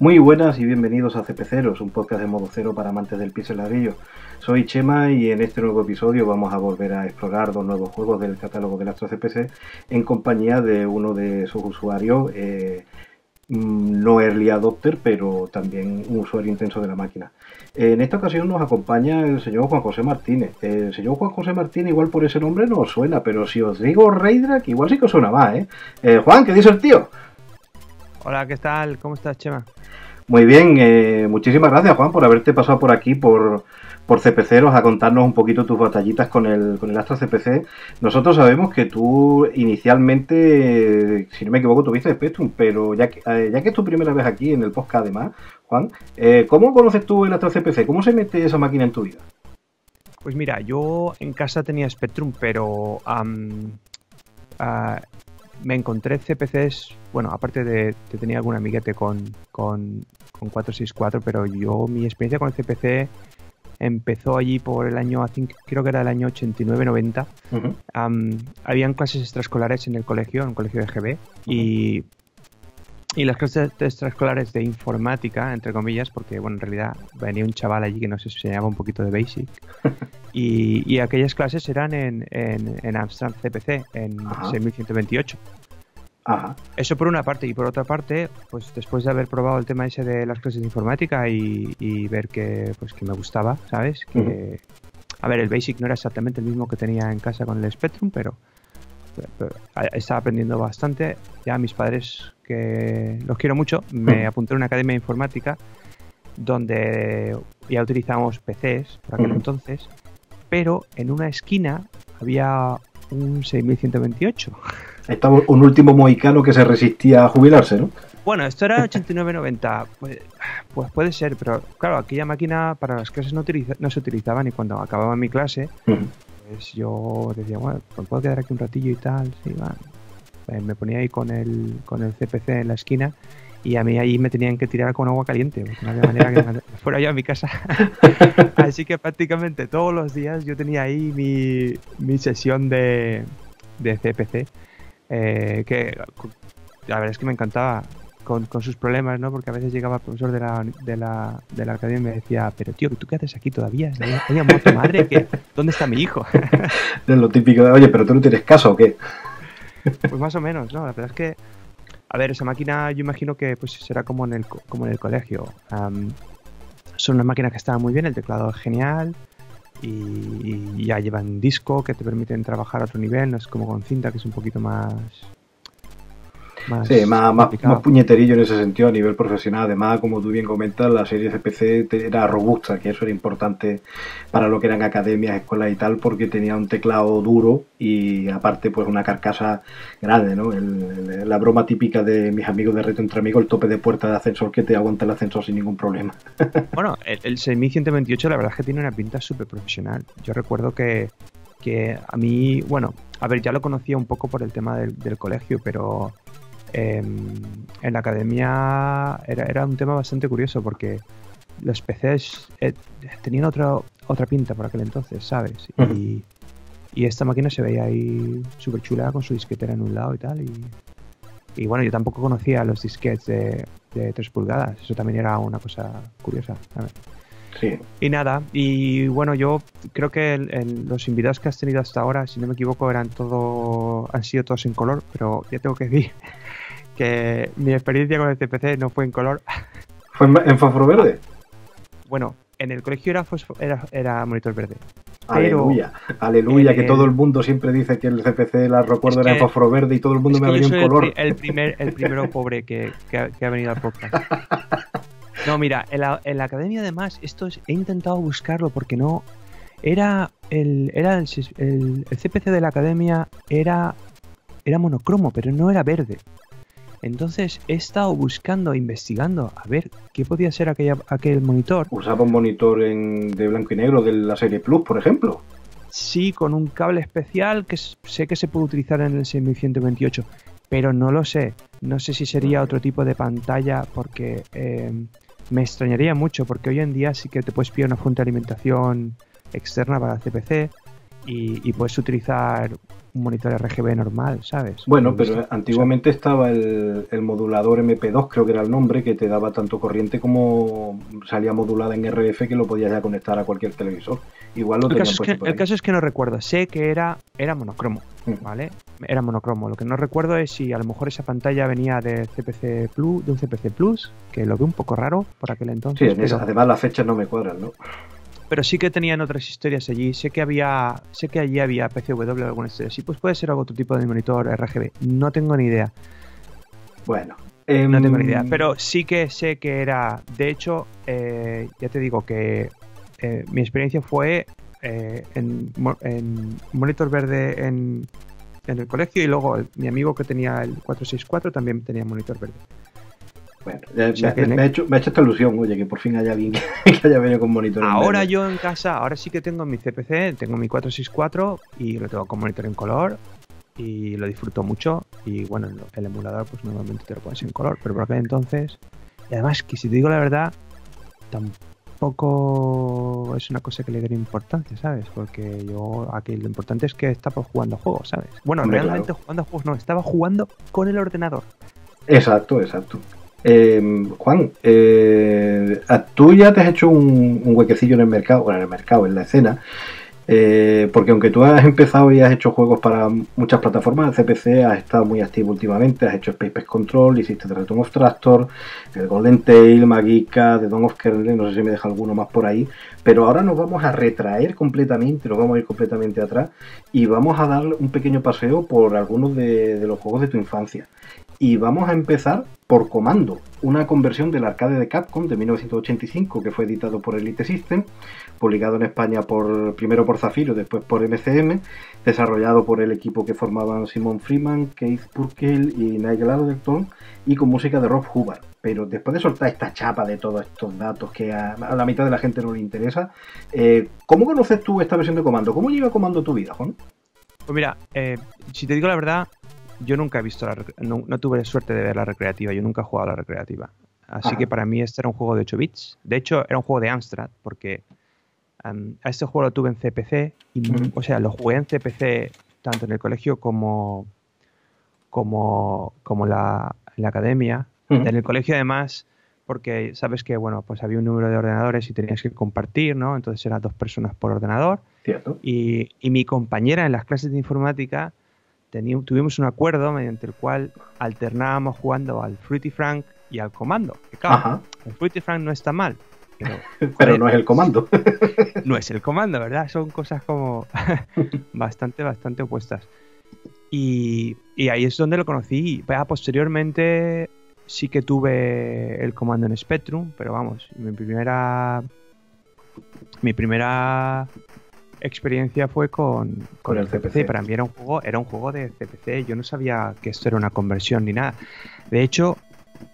Muy buenas y bienvenidos a CPceros, un podcast de modo cero para amantes del pixel ladrillo. Soy Chema y en este nuevo episodio vamos a volver a explorar dos nuevos juegos del catálogo del Astro CPC en compañía de uno de sus usuarios, eh, mm, no early adopter, pero también un usuario intenso de la máquina. En esta ocasión nos acompaña el señor Juan José Martínez. El señor Juan José Martínez, igual por ese nombre no os suena, pero si os digo Raidrak, igual sí que os suena más, ¿eh? eh Juan, ¿qué dice el tío? Hola, ¿qué tal? ¿Cómo estás, Chema? Muy bien, eh, muchísimas gracias Juan por haberte pasado por aquí, por, por CPCeros, a contarnos un poquito tus batallitas con el, con el Astra CPC. Nosotros sabemos que tú inicialmente, si no me equivoco, tuviste Spectrum, pero ya que, eh, ya que es tu primera vez aquí en el podcast además, Juan, eh, ¿cómo conoces tú el Astra CPC? ¿Cómo se mete esa máquina en tu vida? Pues mira, yo en casa tenía Spectrum, pero ah, me encontré CPCs, bueno, aparte de que tenía algún amiguete con, con, con 464, pero yo mi experiencia con el CPC empezó allí por el año, creo que era el año 89-90. habían clases extraescolares en el colegio, en un colegio de GB, y y las clases extraescolares de informática, entre comillas, porque bueno, en realidad venía un chaval allí que nos enseñaba un poquito de Basic. y, aquellas clases eran en, en, en Amstrad CPC, en 6128. Eso por una parte. Y por otra parte, pues después de haber probado el tema ese de las clases de informática y, ver que, pues, que me gustaba, ¿sabes? Que, A ver, el Basic no era exactamente el mismo que tenía en casa con el Spectrum, pero estaba aprendiendo bastante. Ya mis padres, que los quiero mucho, me apunté a una academia de informática donde ya utilizamos PCs por aquel entonces, pero en una esquina había un 6128. Estaba un último mohicano que se resistía a jubilarse, ¿no? Bueno, esto era 89-90. Pues, pues, puede ser, pero claro, aquella máquina para las clases no, no se utilizaba ni cuando acababa mi clase pues yo decía, bueno, pues puedo quedar aquí un ratillo y tal, sí, va. Pues me ponía ahí con el, con el CPC en la esquina y a mí ahí me tenían que tirar con agua caliente, porque no había manera que fuera yo a mi casa. Así que prácticamente todos los días yo tenía ahí mi, mi sesión de, de CPC, eh, que la verdad es que me encantaba con, sus problemas, ¿no? Porque a veces llegaba el profesor de la, de la, de la academia y me decía, pero tío, ¿tú qué haces aquí todavía? Oye, tu madre, que, ¿dónde está mi hijo? es lo típico de, oye, pero tú no tienes caso o qué. Pues más o menos, ¿no? La verdad es que, a ver, esa máquina yo imagino que pues será como en el, como en el colegio. son unas máquinas que están muy bien, el teclado es genial, y, ya llevan disco que te permiten trabajar a otro nivel, no es como con cinta que es un poquito más sí, más, más, puñeterillo en ese sentido a nivel profesional. Además, como tú bien comentas, la serie CPC era robusta, que eso era importante para lo que eran academias, escuelas y tal, porque tenía un teclado duro y aparte pues una carcasa grande, ¿no? la broma típica de mis amigos de Reto Entre Amigos, el tope de puerta de ascensor que te aguanta el ascensor sin ningún problema. bueno, el, 6128 la verdad es que tiene una pinta súper profesional. Yo recuerdo que, que a mí, bueno, a ver, ya lo conocía un poco por el tema del colegio, pero Em, en la academia era, un tema bastante curioso porque los PCs eh, tenían otra, otra pinta por aquel entonces, ¿sabes? Y, esta máquina se veía ahí súper chula con su disquetera en un lado y tal. Y, bueno, yo tampoco conocía los disquets de, de 3 pulgadas. Eso también era una cosa curiosa. Sí. Y nada, y bueno, yo creo que los invitados que has tenido hasta ahora, si no me equivoco, eran todo, han sido todos en color, pero ya tengo que decir que mi experiencia con el CPC no fue en color. ¿Fue en fósforo verde? Bueno, en el colegio era, era, monitor verde. Aleluya, aleluya, que todo el mundo siempre dice que el CPC, la recuerdo, era en fósforo verde y todo el mundo me ha venido en color. El, primer, el primero pobre que, ha, venido al podcast. No, mira, en la, en la, academia además, esto he intentado buscarlo porque no. Era el, era el, el, el CPC de la academia era, era monocromo, pero no era verde. Entonces he estado buscando, investigando, a ver qué podía ser aquella, aquel monitor. ¿Usaba un monitor en, de blanco y negro de la serie Plus, por ejemplo? Sí, con un cable especial que sé que se puede utilizar en el 6128, pero no lo sé. No sé si sería otro tipo de pantalla porque em, me extrañaría mucho porque hoy en día sí que te puedes pillar una fuente de alimentación externa para el CPC y, puedes utilizar un monitor RGB normal, ¿sabes? Bueno, pero antiguamente estaba el, modulador MP2, creo que era el nombre, que te daba tanto corriente como salía modulada en RF que lo podías ya conectar a cualquier televisor. Igual lo el caso, es que, el caso es que no recuerdo, sé que era, era monocromo, mm. ¿vale? Era monocromo. Lo que no recuerdo es si a lo mejor esa pantalla venía de CPC Plus, de un CPC Plus, que lo veo un poco raro por aquel entonces. Sí, además las fechas no me cuadran, ¿no? Pero sí que tenían otras historias allí. Sé que había, sé que allí había PCW alguna historia. Sí, pues puede ser algún otro tipo de monitor RGB. No tengo ni idea. Bueno. no tengo ni idea. Em, pero sí que sé que era. De hecho, eh, ya te digo que eh, mi experiencia fue eh, en, monitor verde en, en, el colegio y luego mi amigo que tenía el 464 también tenía monitor verde. Bueno, me, ha hecho, esta ilusión, oye, que por fin haya alguien que haya venido con monitor. Ahora yo en casa, ahora sí que tengo mi CPC, tengo mi 464 y lo tengo con monitor en color y lo disfruto mucho. Y bueno, el emulador, pues normalmente te lo pones en color, pero por aquel entonces. Y además, que si te digo la verdad, tampoco es una cosa que le dé importancia, ¿sabes? Porque yo aquí lo importante es que estaba jugando juegos, ¿sabes? Bueno, realmente jugando juegos no, estaba jugando con el ordenador. Exacto, exacto. Eh, Juan, eh, tú ya te has hecho un, huequecillo en el mercado, bueno, en el mercado, en la escena, eh, porque aunque tú has empezado y has hecho juegos para muchas plataformas, el CPC has estado muy activo últimamente, has hecho Space Control, hiciste The Return of Tractor, el Golden Tail, Magica, The Dawn of Kernel, no sé si me deja alguno más por ahí, pero ahora nos vamos a retraer completamente, nos vamos a ir completamente atrás y vamos a dar un pequeño paseo por algunos de los juegos de tu infancia. Y vamos a empezar por Comando, una conversión del arcade de Capcom de 1985 que fue editado por Elite System, publicado en España por primero por Zafiro, después por MCM, desarrollado por el equipo que formaban Simon Freeman, Keith Purkell y Nigel Alderton y con música de Rob Hubbard. Pero después de soltar esta chapa de todos estos datos que a, la mitad de la gente no le interesa, eh, ¿cómo conoces tú esta versión de Comando? ¿Cómo llega Comando tu vida, Juan? Pues mira, eh, si te digo la verdad, yo nunca he visto la no, no, tuve suerte de ver la recreativa, yo nunca he jugado a la recreativa. Así que para mí este era un juego de 8 bits. De hecho, era un juego de Amstrad, porque a este juego lo tuve en CPC, y, o sea, lo jugué en CPC tanto en el colegio como, como, como la, en la academia. En el colegio además, porque sabes que, bueno, pues había un número de ordenadores y tenías que compartir, ¿no? Entonces eran dos personas por ordenador. Cierto. Y, y mi compañera en las clases de informática tuvimos un acuerdo mediante el cual alternábamos jugando al Fruity Frank y al comando. claro, el Fruity Frank no está mal. Pero, no es el comando. no es el comando, ¿verdad? Son cosas como bastante, bastante opuestas. Y, ahí es donde lo conocí. posteriormente sí que tuve el comando en Spectrum, pero vamos, mi primera mi primera experiencia fue con, con, el CPC. Para mí era un juego, era un juego de CPC. Yo no sabía que esto era una conversión ni nada. De hecho,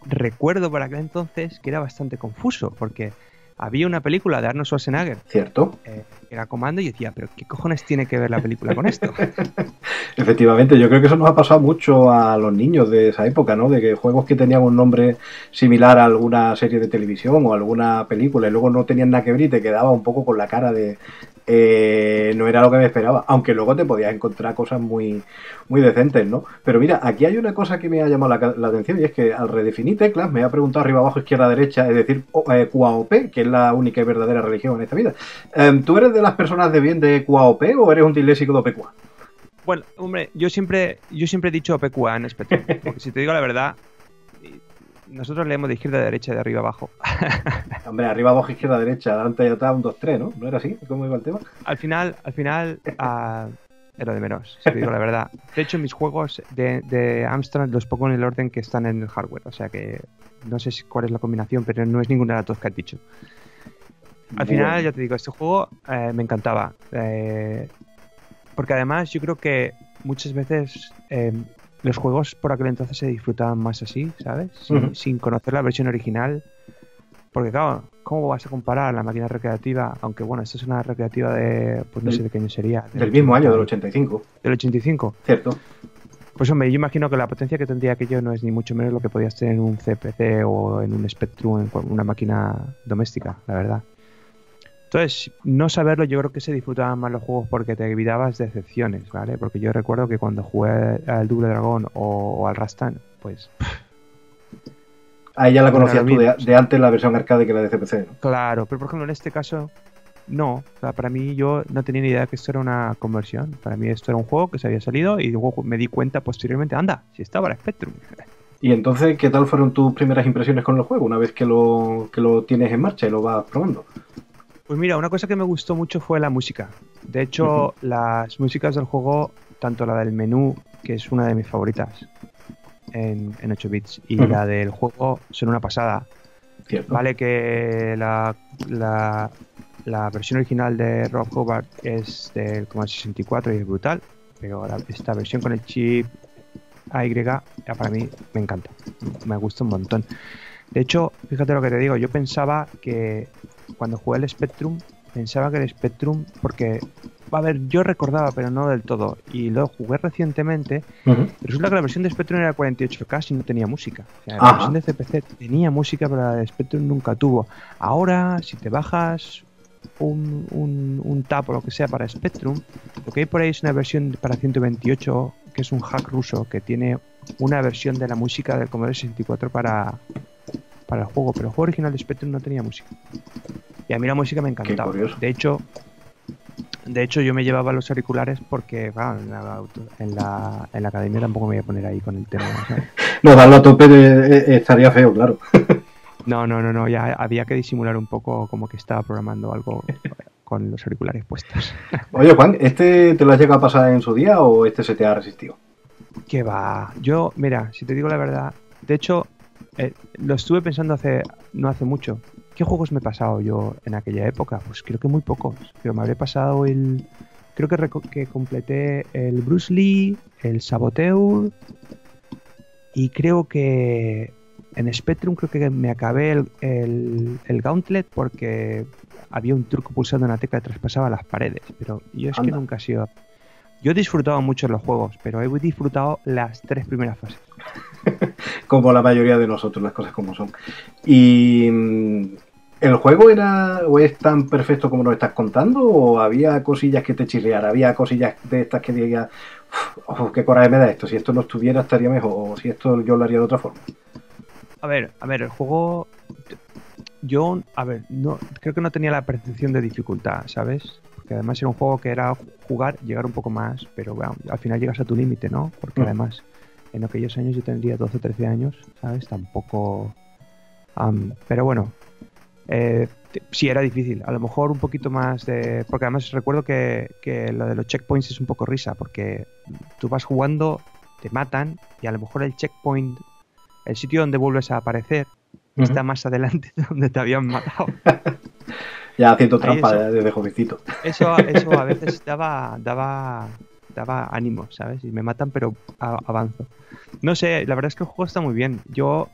recuerdo para aquel entonces que era bastante confuso, porque había una película de Arnold Schwarzenegger. Cierto. Eh, era comando y decía, pero ¿qué cojones tiene que ver la película con esto? Efectivamente, yo creo que eso nos ha pasado mucho a los niños de esa época, ¿no? De que juegos que tenían un nombre similar a alguna serie de televisión o alguna película y luego no tenían nada que ver y te quedaba un poco con la cara de, eh, no era lo que me esperaba, aunque luego te podías encontrar cosas muy, muy decentes, ¿no? Pero mira, aquí hay una cosa que me ha llamado la, atención y es que al redefinir teclas me ha preguntado arriba, abajo, izquierda, derecha, es decir, eh, QAOP, que es la única y verdadera religión en esta vida. Em, ¿Tú eres de las personas de bien de QAOP o eres un disléxico de OPQA? Bueno, hombre, yo siempre, yo siempre he dicho OPQA en especial, porque si te digo la verdad, nosotros leemos de izquierda a derecha, de arriba abajo. Hombre, arriba abajo, izquierda derecha, adelante y atrás, un 2, 3, ¿no? ¿No era así? ¿Cómo iba el tema? Al final, al final, uh, era de menos, si te digo la verdad. De hecho, mis juegos de, de Amstrad los pongo en el orden que están en el hardware, o sea que no sé cuál es la combinación, pero no es ninguna de las dos que has dicho. Al final, ya te digo, este juego eh, me encantaba. Eh, porque además yo creo que muchas veces eh, los juegos por aquel entonces se disfrutaban más así, ¿sabes? Sin, conocer la versión original. Porque claro, ¿cómo vas a comparar la máquina recreativa? Aunque bueno, esta es una recreativa de, pues no sé de qué año sería. Del, mismo año, del 85. Del 85. Cierto. Pues hombre, yo imagino que la potencia que tendría aquello no es ni mucho menos lo que podías tener en un CPC o en un Spectrum, en una máquina doméstica, la verdad. Entonces, no saberlo, yo creo que se disfrutaban más los juegos porque te evitabas decepciones, ¿vale? Porque yo recuerdo que cuando jugué al Double Dragón o, al Rastan, pues. Ahí ya la conocías tú de, antes la versión arcade que la de CPC. Claro, pero por ejemplo en este caso, no. para mí yo no tenía ni idea de que esto era una conversión. Para mí esto era un juego que se había salido y luego me di cuenta posteriormente, anda, si estaba el Spectrum. Y entonces, ¿qué tal fueron tus primeras impresiones con el juego una vez que lo, que lo tienes en marcha y lo vas probando? Pues mira, una cosa que me gustó mucho fue la música. De hecho, las músicas del juego, tanto la del menú, que es una de mis favoritas en, 8 bits, y la del juego son una pasada. Vale que la, la, versión original de Rob Hobart es del 64 y es brutal, pero esta versión con el chip AY para mí me encanta, me gusta un montón. De hecho, fíjate lo que te digo, yo pensaba que cuando jugué el Spectrum, pensaba que el Spectrum, porque, a ver, yo recordaba, pero no del todo, y lo jugué recientemente, resulta que la versión de Spectrum era 48K y no tenía música. O sea, la versión de CPC tenía música, pero la de Spectrum nunca tuvo. Ahora, si te bajas un, un, un tab o lo que sea para Spectrum, lo que hay por ahí es una versión para 128, que es un hack ruso, que tiene una versión de la música del Commodore 64 para, para el juego, pero el juego original de Spectrum no tenía música. Y a mí la música me encantaba. De hecho, de hecho yo me llevaba los auriculares porque en, la, en, la, academia tampoco me voy a poner ahí con el tema. no, darlo a tope de, estaría feo, claro. no, no, no, no, ya había que disimular un poco como que estaba programando algo con los auriculares puestos. Oye, Juan, ¿este te lo has llegado a pasar en su día o este se te ha resistido? Que va. Yo, mira, si te digo la verdad, de hecho, eh, lo estuve pensando hace no hace mucho. ¿Qué juegos me he pasado yo en aquella época? Pues creo que muy pocos. Pero me habré pasado el. Creo que, que completé el Bruce Lee, el Saboteur. Y creo que en Spectrum creo que me acabé el, el, Gauntlet porque había un truco pulsando una tecla que traspasaba las paredes. Pero yo es que nunca he sido. Yo he disfrutado mucho los juegos, pero he disfrutado las tres primeras fases. como la mayoría de nosotros, las cosas como son. Y mm, ¿El juego era o es tan perfecto como lo estás contando? ¿O había cosillas que te chirriaran? ¿Había cosillas de estas que digas, oh, qué coraje me da esto? Si esto no estuviera estaría mejor, o si esto yo lo haría de otra forma. A ver, a ver, el juego. Yo, a ver, no creo que no tenía la percepción de dificultad, ¿sabes? Porque además era un juego que era jugar, llegar un poco más, pero bueno, al final llegas a tu límite, ¿no? Porque mm. además en aquellos años yo tendría 12 o 13 años, ¿sabes? Tampoco... pero bueno, eh, sí era difícil. A lo mejor un poquito más de... Porque además recuerdo que, que lo de los checkpoints es un poco risa, porque tú vas jugando, te matan y a lo mejor el checkpoint, el sitio donde vuelves a aparecer, está más adelante de donde te habían matado. ya haciendo trampa desde jovencito. Eso, eso a veces daba, daba daba ánimo, ¿sabes? Y me matan, pero avanzo. No sé, la verdad es que el juego está muy bien. Yo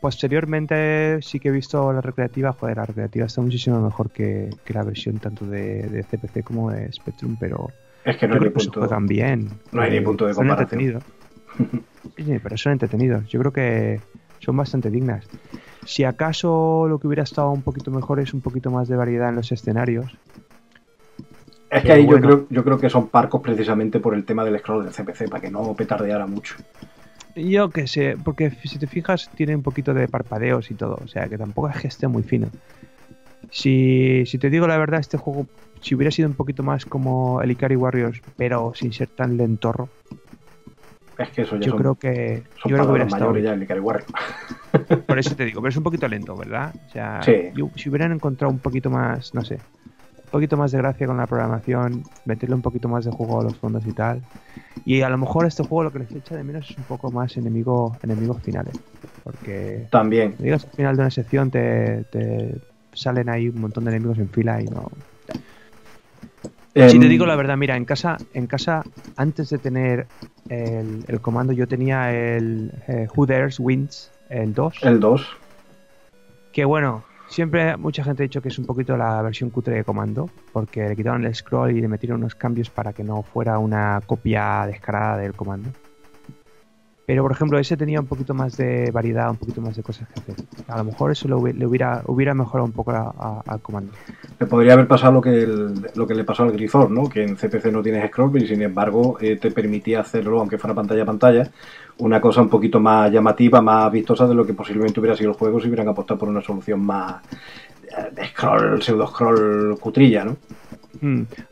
posteriormente sí que he visto la recreativa, joder, la recreativa está muchísimo mejor que, la versión tanto de, CPC como de Spectrum, pero es que no hay ni punto, juegan bien. No hay ni punto de comparación. Son entretenidos. sí, pero son entretenidos. Yo creo que son bastante dignas. Si acaso lo que hubiera estado un poquito mejor es un poquito más de variedad en los escenarios, es que ahí yo, creo, yo creo que son parcos precisamente por el tema del scroll del CPC, para que no petardeara mucho. Yo qué sé, porque si te fijas tiene un poquito de parpadeos y todo, o sea que tampoco es que esté muy fino. Si, si te digo la verdad, este juego, si hubiera sido un poquito más como el Ikari Warriors, pero sin ser tan lentorro, es que eso ya yo creo que yo creo que hubiera estado ya el. Por eso te digo, pero es un poquito lento, ¿verdad? O sea, si hubieran encontrado un poquito más, no sé, poquito más de gracia con la programación, meterle un poquito más de juego a los fondos y tal. Y a lo mejor este juego lo que les echa de menos es un poco más enemigo, enemigos finales. Porque también digas al final de una sección te, salen ahí un montón de enemigos en fila y no. si te em, digo la verdad, mira, en casa, en casa, antes de tener el, comando, yo tenía el eh, Who Dares Wins, el 2. El 2. Que bueno, Siempre mucha gente ha dicho que es un poquito la versión cutre de comando, porque le quitaron el scroll y le metieron unos cambios para que no fuera una copia descarada del comando. Pero, por ejemplo, ese tenía un poquito más de variedad, un poquito más de cosas que hacer. A lo mejor eso lo, le hubiera, hubiera mejorado un poco al comando. Le podría haber pasado lo que, lo que le pasó al Griffor, ¿no? Que en CPC no tienes scroll y sin embargo eh, te permitía hacerlo, aunque fuera pantalla a pantalla, una cosa un poquito más llamativa, más vistosa de lo que posiblemente hubiera sido el juego si hubieran apostado por una solución más eh, de scroll, pseudo-scroll cutrilla, ¿no?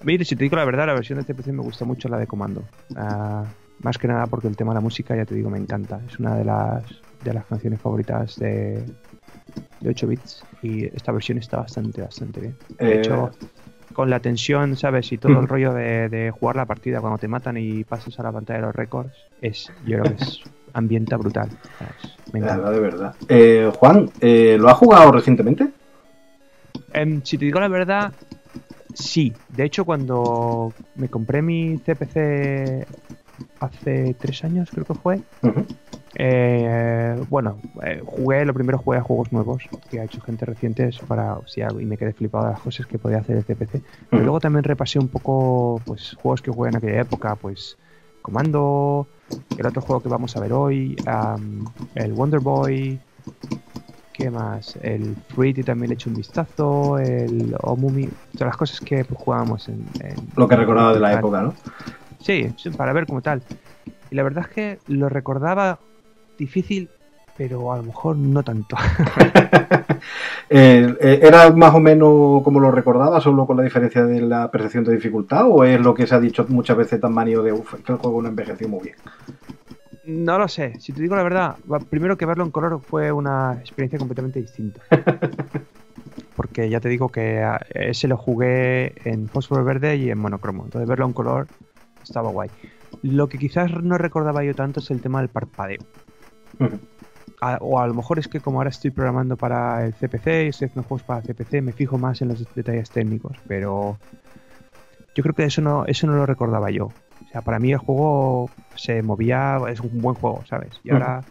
Mire, si te digo la verdad, la versión de CPC me gusta mucho la de comando. Ah, más que nada porque el tema de la música, ya te digo, me encanta. Es una de las, de las canciones favoritas de, de 8 bits y esta versión está bastante, bastante bien. De eh, hecho, con la tensión, ¿sabes? Y todo el rollo de, jugar la partida cuando te matan y pasas a la pantalla de los récords, es, yo creo que es ambienta brutal. Me encanta. de verdad. Eh, Juan, eh, ¿lo has jugado recientemente? Em, si te digo la verdad, sí. De hecho, cuando me compré mi CPC hace tres años, creo que fue. Eh, bueno, eh, jugué, lo primero jugué a juegos nuevos que ha hecho gente reciente para, y me quedé flipado de las cosas que podía hacer el CPC. Pero luego también repasé un poco pues juegos que jugué en aquella época, pues Comando, el otro juego que vamos a ver hoy, el Wonder Boy, ¿qué más? El Fruity también le he hecho un vistazo, el Omumi, todas las cosas que pues, jugábamos en, Lo que recordaba de la época, ¿no? Sí, para ver como tal. Y la verdad es que lo recordaba difícil, pero a lo mejor no tanto. Eh, eh, ¿Era más o menos como lo recordaba, solo con la diferencia de la percepción de dificultad? ¿O es lo que se ha dicho muchas veces tan manio de uff, que el juego no envejeció muy bien? No lo sé, si te digo la verdad, primero que verlo en color fue una experiencia completamente distinta. Porque ya te digo que ese lo jugué en fósforo verde y en monocromo. Entonces verlo en color estaba guay. Lo que quizás no recordaba yo tanto es el tema del parpadeo. o a lo mejor es que como ahora estoy programando para el CPC y estoy haciendo juegos para el CPC, me fijo más en los detalles técnicos, pero yo creo que eso no, eso no lo recordaba yo. O sea, para mí el juego se movía, es un buen juego, ¿sabes? Y ahora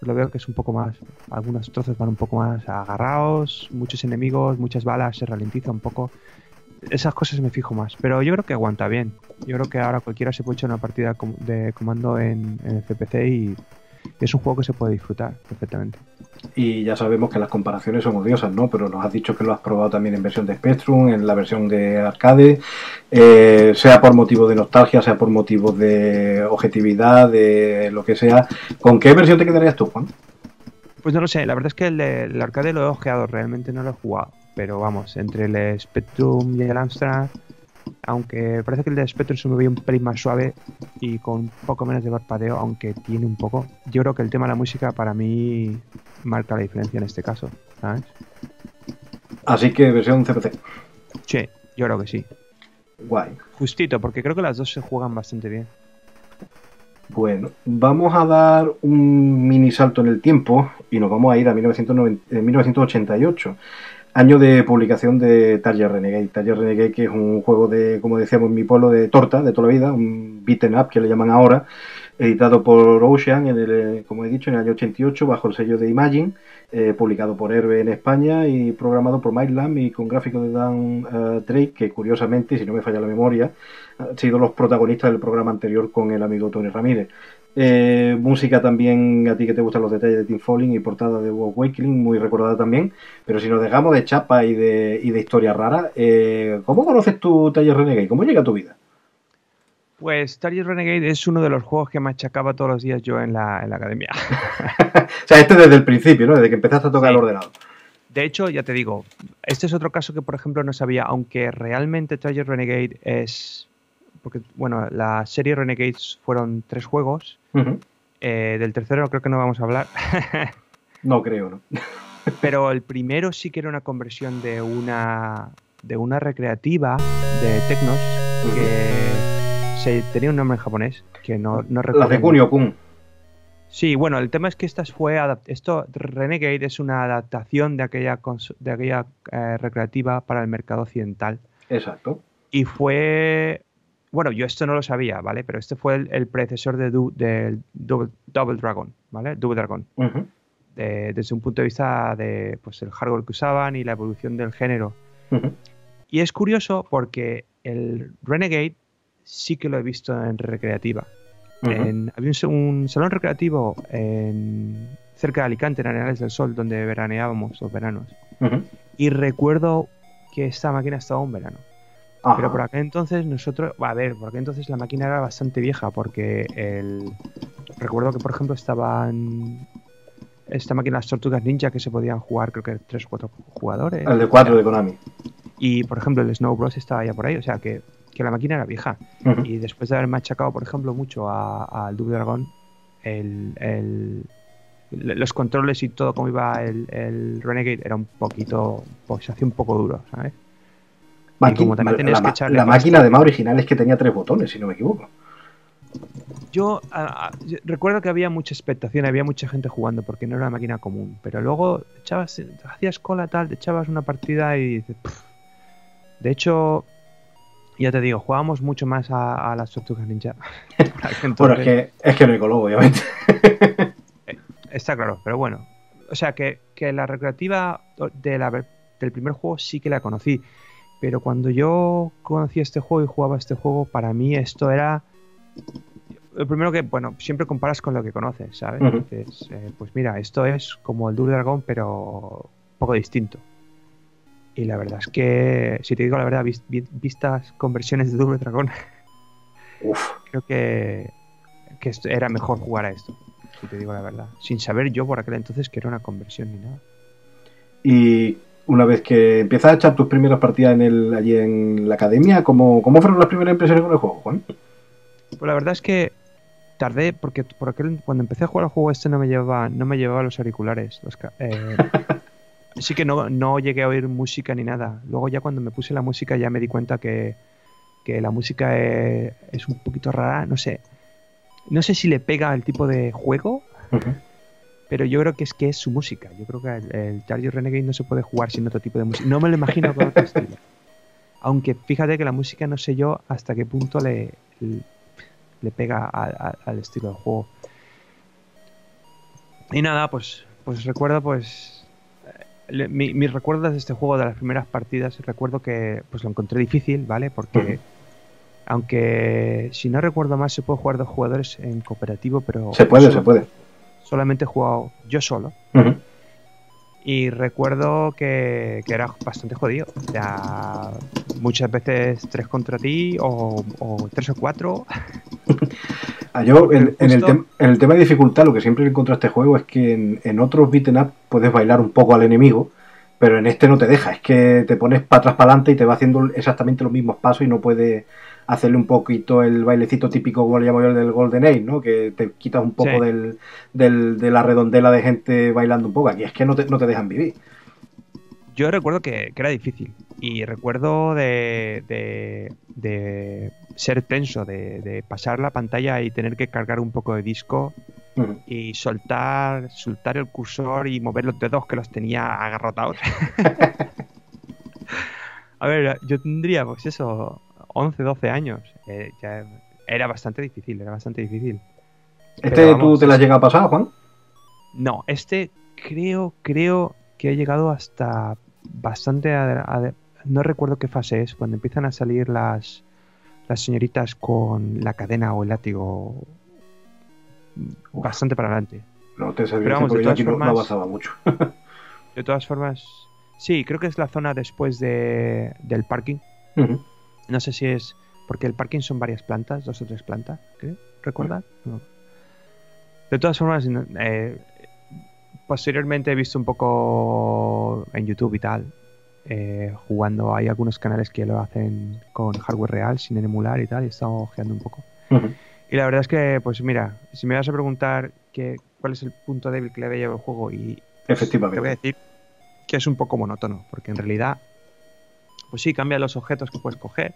pues lo veo que es un poco más, algunos trozos van un poco más agarrados, muchos enemigos, muchas balas, se ralentiza un poco esas cosas me fijo más. Pero yo creo que aguanta bien. Yo creo que ahora cualquiera se puede echar una partida de comando en, el CPC y es un juego que se puede disfrutar perfectamente. Y ya sabemos que las comparaciones son odiosas, ¿no? Pero nos has dicho que lo has probado también en versión de Spectrum, en la versión de arcade, eh, sea por motivo de nostalgia, sea por motivo de objetividad, de lo que sea. ¿Con qué versión te quedarías tú, Juan? Pues no lo sé, la verdad es que el, el arcade lo he ojeado, realmente no lo he jugado pero vamos, entre el Spectrum y el Amstrad, aunque parece que el de Spectrum se me ve un pelín más suave y con un poco menos de parpadeo, aunque tiene un poco, yo creo que el tema de la música para mí marca la diferencia en este caso, ¿sabes? Así que versión CPC. Sí, yo creo que sí. Guay. Justito, porque creo que las dos se juegan bastante bien. Bueno, vamos a dar un mini salto en el tiempo y nos vamos a ir a 1988 año de publicación de Target Renegade. Target Renegade que es un juego de, como decíamos en mi pueblo, de torta de toda la vida, un beaten up que le llaman ahora, editado por Ocean, en el, como he dicho, en el año 88 bajo el sello de Imagine, eh, publicado por Herbe en España y programado por Mike Lamb y con gráficos de Dan eh, Drake, que curiosamente, si no me falla la memoria, han sido los protagonistas del programa anterior con el amigo Tony Ramírez. Eh, música también, a ti que te gustan los detalles de Team Falling y portada de Walk Wakeling, muy recordada también. Pero si nos dejamos de chapa y de, y de historia rara, eh, ¿cómo conoces tu Taller Renegade? ¿Cómo llega a tu vida? Pues Taller Renegade es uno de los juegos que machacaba todos los días yo en la, en la academia. o sea, este desde el principio, ¿no? Desde que empezaste a tocar el ordenador. De hecho, ya te digo, este es otro caso que, por ejemplo, no sabía, aunque realmente Taller Renegade es porque bueno, la serie Renegades fueron tres juegos. Eh, del tercero creo que no vamos a hablar. no creo, ¿no? Pero el primero sí que era una conversión de una de una recreativa de Tecnos que se, tenía un nombre en japonés que no, no recuerdo. La de Kunio-kun. Sí, bueno, el tema es que esta fue esto Renegade es una adaptación de aquella de aquella eh, recreativa para el mercado occidental. Exacto. Y fue bueno, yo esto no lo sabía, ¿vale? Pero este fue el, predecesor de, Double, Dragon, ¿vale? Double Dragon. desde un punto de vista de pues, el hardware que usaban y la evolución del género. Y es curioso porque el Renegade sí que lo he visto en recreativa. en, había un, salón recreativo en, cerca de Alicante, en Arenales del Sol, donde veraneábamos los veranos. Y recuerdo que esta máquina estaba un verano. Pero por aquel entonces nosotros, a ver, por aquel entonces la máquina era bastante vieja porque el... recuerdo que por ejemplo estaban esta máquina las tortugas ninja que se podían jugar creo que tres o cuatro jugadores. El de cuatro de Konami. Y por ejemplo el Snow Bros estaba ya por ahí, o sea que, la máquina era vieja. Y después de haber machacado por ejemplo mucho al Double Dragon, el, los controles y todo como iba el, Renegade era un poquito, pues se hacía un poco duro, ¿sabes? La, máquina de más original es que tenía tres botones, si no me equivoco. Yo, recuerdo que había mucha expectación, había mucha gente jugando porque no era una máquina común, pero luego echabas, hacías cola tal, te echabas una partida y dices, de hecho, ya te digo, jugábamos mucho más a, las tortugas ninja. bueno, es que, es que no hay color, obviamente. Eh, está claro, pero bueno. O sea, que, la recreativa de la, del primer juego sí que la conocí. Pero cuando yo conocí este juego y jugaba este juego, para mí esto era lo primero que, bueno, siempre comparas con lo que conoces, ¿sabes? Dices, eh, pues mira, esto es como el Double Dragon, pero un poco distinto. Y la verdad es que, si te digo la verdad, vistas conversiones de Double Dragon, creo que, que era mejor jugar a esto, si te digo la verdad. Sin saber yo por aquel entonces que era una conversión ni nada. Y una vez que empiezas a echar tus primeras partidas en el, allí en la academia, ¿cómo, cómo fueron las primeras impresiones con el juego, Juan? Pues la verdad es que tardé porque por aquel, cuando empecé a jugar al juego este no me llevaba no me llevaba los auriculares los, eh, que no, no llegué a oír música ni nada. Luego ya cuando me puse la música ya me di cuenta que, que la música es, un poquito rara no sé. No sé si le pega al tipo de juego pero yo creo que es que es su música yo creo que el, el Renegade no se puede jugar sin otro tipo de música no me lo imagino con otro estilo aunque fíjate que la música no sé yo hasta qué punto le le pega al estilo del juego. Y nada, pues, pues recuerdo pues mis recuerdos de este juego de las primeras partidas, recuerdo que pues lo encontré difícil, ¿vale? Porque aunque si no recuerdo más se puede jugar dos jugadores en cooperativo, pero se puede, se puede. Solamente he jugado yo solo. Y recuerdo que, era bastante jodido. O sea, muchas veces tres contra ti o, tres o cuatro. Ah, yo, en, el en, el tema de dificultad, lo que siempre encuentro este juego es que en, otros beaten up puedes bailar un poco al enemigo, pero en este no te deja. Es que te pones para atrás, para adelante y te va haciendo exactamente los mismos pasos y no puedes hacerle un poquito el bailecito típico, como le llamo yo, del Golden Age, ¿no? Que te quitas un poco del, de la redondela de gente bailando un poco. Aquí es que no te, no te dejan vivir. Yo recuerdo que, era difícil y recuerdo de, de, ser tenso, de, pasar la pantalla y tener que cargar un poco de disco y soltar, soltar el cursor y mover los dedos que los tenía agarrotados. A ver, yo tendría pues eso, 11, 12 años. Eh, ya era bastante difícil, era bastante difícil. ¿Este tú te la has llegado a pasar, Juan? No, este creo, creo que he llegado hasta bastante no recuerdo qué fase es, cuando empiezan a salir las, las señoritas con la cadena o el látigo bastante para adelante. No te sabía porque yo aquí no, avanzaba mucho. de todas formas, sí, creo que es la zona después de, del parking. No sé si es. Porque el parking son varias plantas, dos o tres plantas, ¿qué? ¿Recuerdas? De todas formas, eh, posteriormente he visto un poco en YouTube y tal, eh, jugando. Hay algunos canales que lo hacen con hardware real, sin emular y tal, y he estado ojeando un poco. Y la verdad es que, pues mira, si me vas a preguntar que, cuál es el punto débil que le llevado el juego, y Efectivamente. te voy a decir que es un poco monótono, porque en realidad pues sí, cambia los objetos que puedes coger.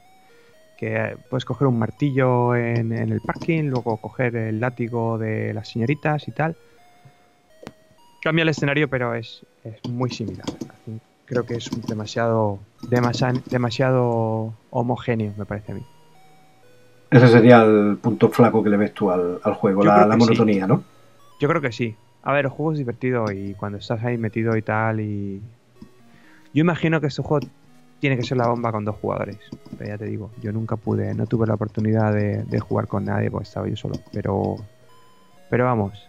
Que puedes coger un martillo en, el parking, luego coger el látigo de las señoritas y tal. Cambia el escenario, pero es, muy similar. Creo que es demasiado, demasiado, demasiado homogéneo, me parece a mí. Ese sería el punto flaco que le ves tú al, juego, la, monotonía, ¿no? Yo creo que sí. A ver, el juego es divertido y cuando estás ahí metido y tal y... Yo imagino que este juego tiene que ser la bomba con dos jugadores. Pero ya te digo, yo nunca pude, no tuve la oportunidad de, jugar con nadie porque estaba yo solo. Pero, pero vamos,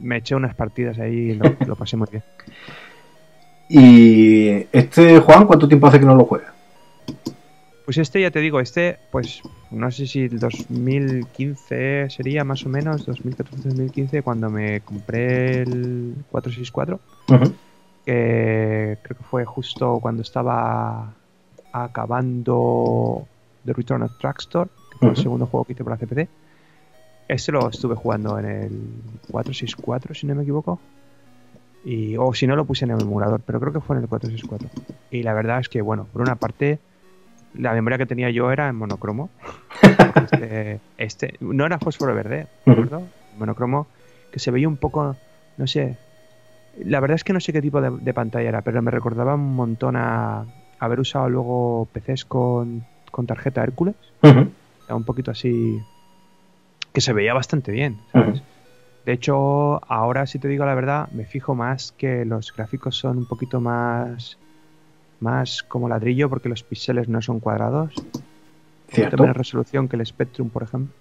me eché unas partidas ahí y lo, lo pasé muy bien. ¿Y este Juan, cuánto tiempo hace que no lo juega? Pues este, ya te digo, este, pues no sé si el 2015 sería más o menos, 2014-2015, cuando me compré el 464. Que creo que fue justo cuando estaba acabando The Return of Trackstore, que fue el segundo juego que hice para CPC. Este lo estuve jugando en el 464, si no me equivoco. Y, o si no, lo puse en el emulador, pero creo que fue en el 464. Y la verdad es que, bueno, por una parte la memoria que tenía yo era en monocromo. Este, este, no era fósforo verde, ¿de Monocromo, que se veía un poco, no sé. La verdad es que no sé qué tipo de, pantalla era, pero me recordaba un montón a haber usado luego PCs con, con tarjeta Hércules. Un poquito así. que se veía bastante bien, ¿sabes? De hecho, ahora si te digo la verdad, me fijo más que los gráficos son un poquito más más como ladrillo porque los píxeles no son cuadrados. Tiene menos resolución que el Spectrum, por ejemplo.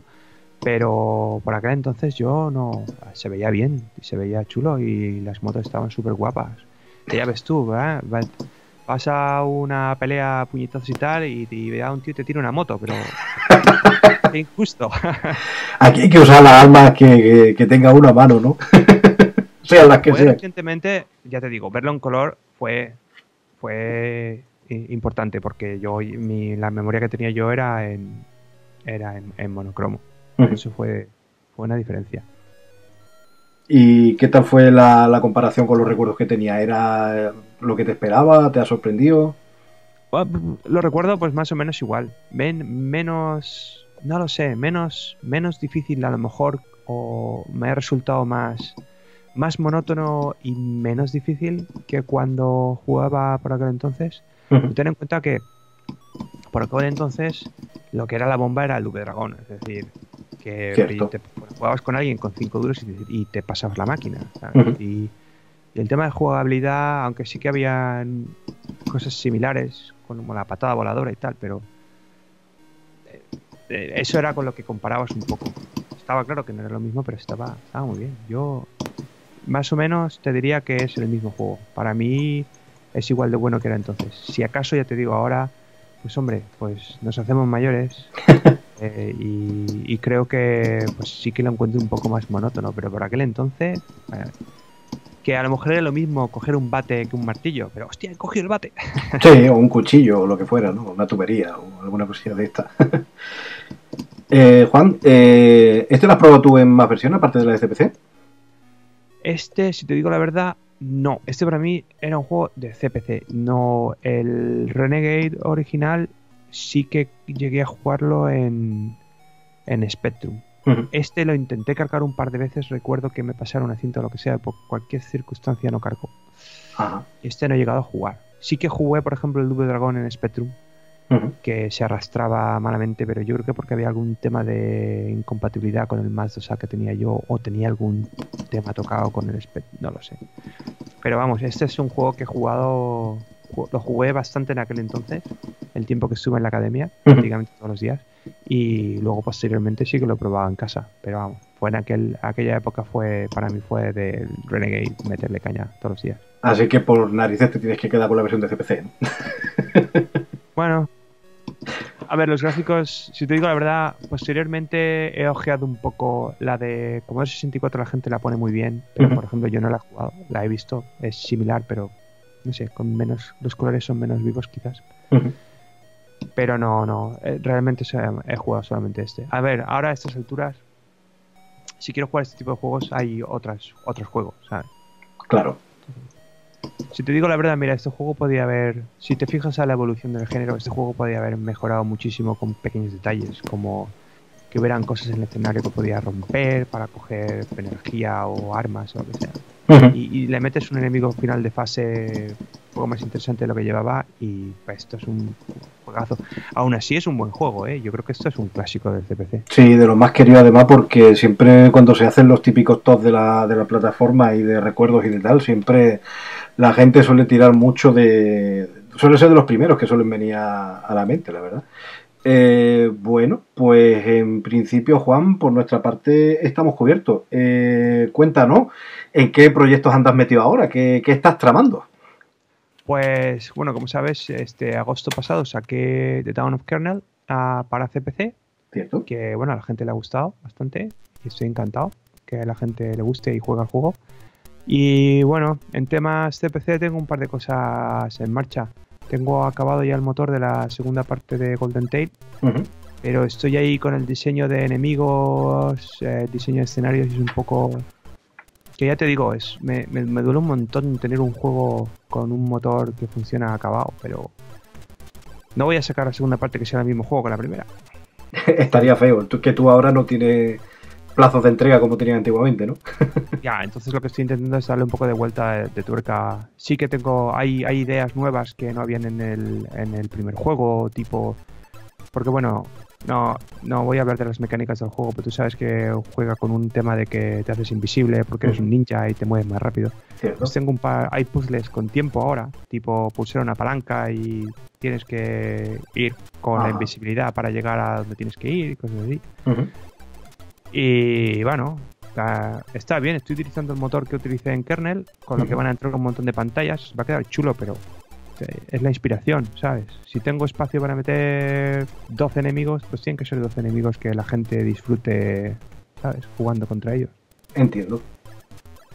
Pero por aquel entonces yo no. Se veía bien, y se veía chulo y las motos estaban súper guapas. Que ya ves tú, ¿verdad? Vas a una pelea puñetazos y tal y, ve a un tío y te tira una moto, pero. Qué injusto. Aquí hay que usar las armas que, que, tenga una mano, ¿no? sean las que sean. Recientemente, ya te digo, verlo en color fue fue importante porque yo mi, la memoria que tenía yo era en era en, monocromo. Eso fue, fue una diferencia. ¿Y qué tal fue la, comparación con los recuerdos que tenía? ¿Era lo que te esperaba? ¿Te ha sorprendido? Lo recuerdo pues más o menos igual. Ven, menos, no lo sé, menos, menos difícil a lo mejor o me ha resultado más, más monótono y menos difícil que cuando jugaba por aquel entonces. Ten en cuenta que por aquel entonces lo que era la bomba era el Duque Dragón, es decir, que jugabas con alguien con 5 duros y, te pasabas la máquina. y, el tema de jugabilidad, aunque sí que había cosas similares, como la patada voladora y tal, pero eh, eh, eso era con lo que comparabas un poco. Estaba claro que no era lo mismo, pero estaba, estaba muy bien. Yo más o menos te diría que es el mismo juego. Para mí es igual de bueno que era entonces. Si acaso ya te digo ahora, pues hombre, pues nos hacemos mayores eh, y, creo que pues sí que lo encuentro un poco más monótono, pero por aquel entonces, eh, que a lo mejor era lo mismo coger un bate que un martillo, pero hostia, he cogido el bate. sí, o un cuchillo o lo que fuera, ¿no? Una tubería o alguna cosilla de esta. Eh, Juan, ¿este lo has probado tú en más versiones aparte de la SPC? Este, si te digo la verdad, no. Este para mí era un juego de CPC. No, el Renegade original sí que llegué a jugarlo en, en Spectrum. Este lo intenté cargar un par de veces. Recuerdo que me pasaron una cinta o lo que sea, por cualquier circunstancia no cargó. Este no he llegado a jugar. Sí que jugué, por ejemplo, el Double Dragon en Spectrum que se arrastraba malamente, pero yo creo que porque había algún tema de incompatibilidad con el Mazda que tenía yo, o tenía algún tema tocado con el Spectrum, no lo sé. Pero vamos, este es un juego que he jugado, lo jugué bastante en aquel entonces, el tiempo que estuve en la academia, prácticamente todos los días, y luego posteriormente sí que lo probaba en casa, pero vamos, fue en aquel, aquella época fue, para mí fue del Renegade meterle caña todos los días. Así que por narices te tienes que quedar con la versión de CPC. bueno, a ver, los gráficos, si te digo la verdad, posteriormente he ojeado un poco la de Commodore 64, la gente la pone muy bien, pero por ejemplo yo no la he jugado, la he visto, es similar, pero no sé, con menos, los colores son menos vivos quizás. Pero no, no, eh, realmente he jugado solamente este. A ver, ahora a estas alturas, si quiero jugar este tipo de juegos, hay otras, otros juegos, ¿sabes? Claro. Si te digo la verdad, mira, este juego podía haber, si te fijas a la evolución del género, este juego podía haber mejorado muchísimo con pequeños detalles, como que hubieran cosas en el escenario que podía romper para coger energía o armas o lo que sea. y, le metes un enemigo final de fase poco más interesante lo que llevaba y pues, esto es un juegazo. Aún así es un buen juego, ¿eh? Yo creo que esto es un clásico del CPC. Sí, de lo más querido además porque siempre cuando se hacen los típicos tops de la, de la plataforma y de recuerdos y de tal, siempre la gente suele tirar mucho de, suele ser de los primeros que suelen venir a, la mente, la verdad. Eh, bueno, pues en principio, Juan, por nuestra parte estamos cubiertos. Eh, cuéntanos, ¿en qué proyectos andas metido ahora? ¿Qué, estás tramando? Pues bueno, como sabes, este agosto pasado saqué The Town of Kernel ah, para CPC. ¿Cierto? Que bueno, a la gente le ha gustado bastante y estoy encantado que a la gente le guste y juega el juego. Y bueno, en temas CPC tengo un par de cosas en marcha. Tengo acabado ya el motor de la segunda parte de Golden Tail, pero estoy ahí con el diseño de enemigos, eh, diseño de escenarios y es un poco... Que ya te digo, es me, me, duele un montón tener un juego con un motor que funciona acabado, pero no voy a sacar la segunda parte que sea el mismo juego que la primera. Estaría feo, que tú ahora no tienes plazos de entrega como tenían antiguamente, ¿no? ya, entonces lo que estoy intentando es darle un poco de vuelta de, tuerca. Sí que tengo, hay, hay ideas nuevas que no habían en el, en el primer juego, tipo, porque bueno, no, no voy a hablar de las mecánicas del juego, pero tú sabes que juega con un tema de que te haces invisible porque eres un ninja y te mueves más rápido. Pues tengo un par, hay puzzles con tiempo ahora, tipo pulsar una palanca y tienes que ir con la invisibilidad para llegar a donde tienes que ir, cosas así. Y bueno, está, bien, estoy utilizando el motor que utilicé en kernel, con lo que van a entrar un montón de pantallas, va a quedar chulo, pero es la inspiración, ¿sabes? Si tengo espacio para meter 12 enemigos, pues tienen que ser 12 enemigos que la gente disfrute, ¿sabes? Jugando contra ellos. Entiendo.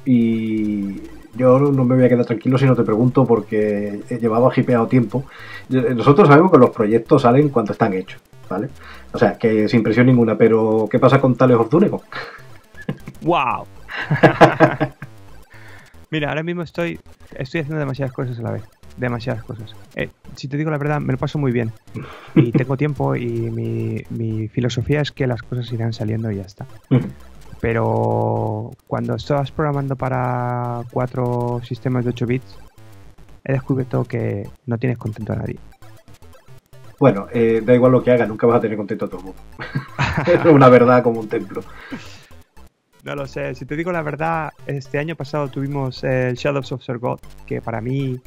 Y yo no me voy a quedar tranquilo si no te pregunto porque he llevado hipeado tiempo. Nosotros sabemos que los proyectos salen cuando están hechos. ¿vale? O sea, que sin presión ninguna, pero ¿qué pasa con Tales of ¡Wow! Mira, ahora mismo estoy, estoy haciendo demasiadas cosas a la vez. Demasiadas cosas. Eh, si te digo la verdad, me lo paso muy bien. Y tengo tiempo y mi, mi filosofía es que las cosas irán saliendo y ya está. Pero cuando estás programando para cuatro sistemas de 8 bits, he descubierto que no tienes contento a nadie. Bueno, eh, da igual lo que haga, nunca vas a tener contento a todo el mundo. es una verdad como un templo. No lo sé, si te digo la verdad, este año pasado tuvimos el Shadows of Sir God, que para mí,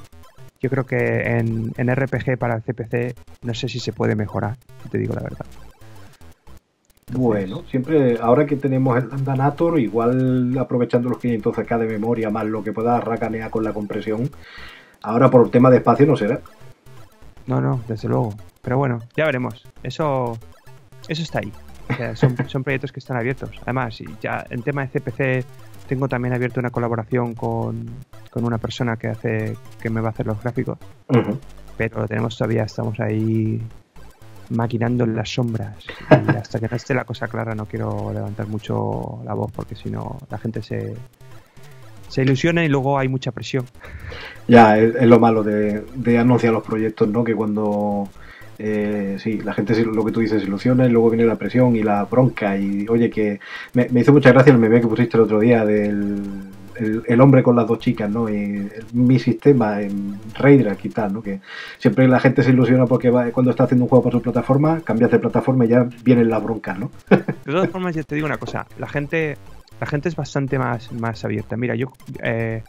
yo creo que en, RPG para el CPC, no sé si se puede mejorar, te digo la verdad. Bueno, siempre, ahora que tenemos el Danator, igual aprovechando los 500 acá de memoria más lo que pueda racanear con la compresión, ahora por tema de espacio no será. No, no, desde luego. Pero bueno, ya veremos. Eso, eso está ahí. son, son proyectos que están abiertos. Además, ya en tema de CPC tengo también abierto una colaboración con, una persona que hace que me va a hacer los gráficos. Pero tenemos todavía, estamos ahí maquinando en las sombras. Y hasta que no esté la cosa clara no quiero levantar mucho la voz porque si no la gente se, se ilusiona y luego hay mucha presión. Ya, es, lo malo de, de, anunciar los proyectos, ¿no? Que cuando eh, sí, la gente, lo que tú dices, ilusiona y luego viene la presión y la bronca. Y oye, que me, hizo mucha gracia el meme que pusiste el otro día del el, hombre con las dos chicas, ¿no? Y mi sistema en Raidrak y tal, ¿no? Que siempre la gente se ilusiona porque va, cuando está haciendo un juego para su plataforma, cambias de plataforma y ya vienen las broncas, ¿no? de todas formas, ya te digo una cosa, la gente la gente es bastante más, más abierta. Mira, yo eh,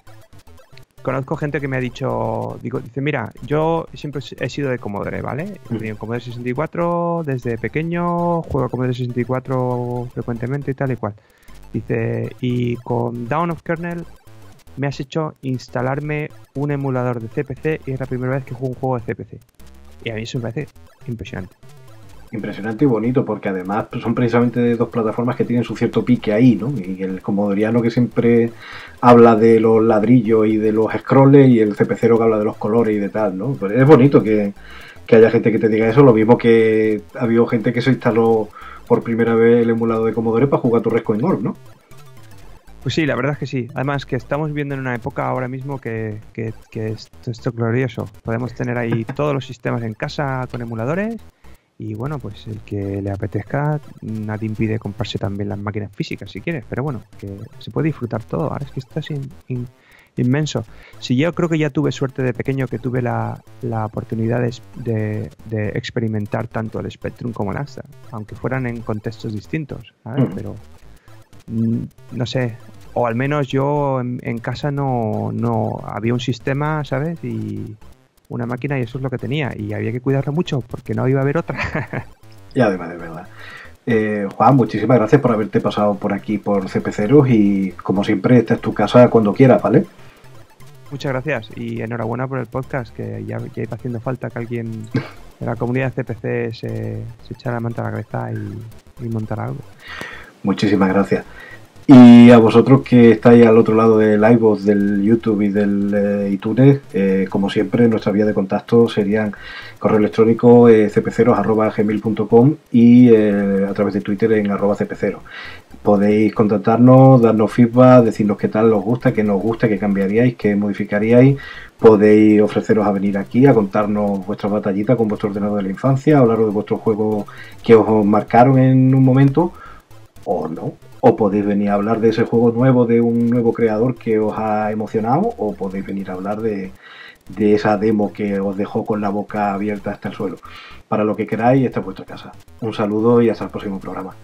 conozco gente que me ha dicho, digo, dice, mira, yo siempre he sido de Commodore, ¿vale? Mm. En Commodore 64 desde pequeño, juego a Commodore 64 frecuentemente y tal y cual. Dice, y con Down of Kernel me has hecho instalarme un emulador de CPC y es la primera vez que juego un juego de CPC. Y a mí eso me parece impresionante impresionante y bonito, porque además son precisamente dos plataformas que tienen su cierto pique ahí, ¿no? Y el comodoriano que siempre habla de los ladrillos y de los scrolls y el CP0 que habla de los colores y de tal, ¿no? Pues es bonito que, haya gente que te diga eso, lo mismo que ha habido gente que se instaló por primera vez el emulador de Commodore para jugar tu Resco en Orb, ¿no? Pues sí, la verdad es que sí. Además que estamos viviendo en una época ahora mismo que, que, que esto es glorioso. Podemos tener ahí todos los sistemas en casa con emuladores y bueno, pues el que le apetezca, nadie impide comprarse también las máquinas físicas si quieres, pero bueno, que se puede disfrutar todo. Ahora es que esto es inmenso. Si yo creo que ya tuve suerte de pequeño que tuve la, oportunidad de, experimentar tanto el Spectrum como el Astra, aunque fueran en contextos distintos, ¿sabes? Mm. Pero mm, no sé, o al menos yo en, casa no, no había un sistema, ¿sabes? Y una máquina y eso es lo que tenía. Y había que cuidarla mucho porque no iba a haber otra. y además, de verdad. Eh, Juan, muchísimas gracias por haberte pasado por aquí por CP0 y como siempre, esta es tu casa cuando quieras, ¿vale? Muchas gracias y enhorabuena por el podcast, que ya, ya iba haciendo falta que alguien de la comunidad CPC se, se echara la manta a la cabeza y, y montara algo. Muchísimas gracias. Y a vosotros que estáis al otro lado del iVoox, del YouTube y del eh, iTunes, eh, como siempre, nuestra vía de contacto serían correo electrónico eh, cp0.gmail.com y eh, a través de Twitter en arroba cp0. Podéis contactarnos, darnos feedback, decirnos qué tal os gusta, qué nos gusta, qué cambiaríais, qué modificaríais. Podéis ofreceros a venir aquí a contarnos vuestras batallitas con vuestro ordenador de la infancia, hablaros de vuestros juegos que os marcaron en un momento o no. O podéis venir a hablar de ese juego nuevo de un nuevo creador que os ha emocionado, o podéis venir a hablar de, de esa demo que os dejó con la boca abierta hasta el suelo. Para lo que queráis, esta es vuestra casa. Un saludo y hasta el próximo programa.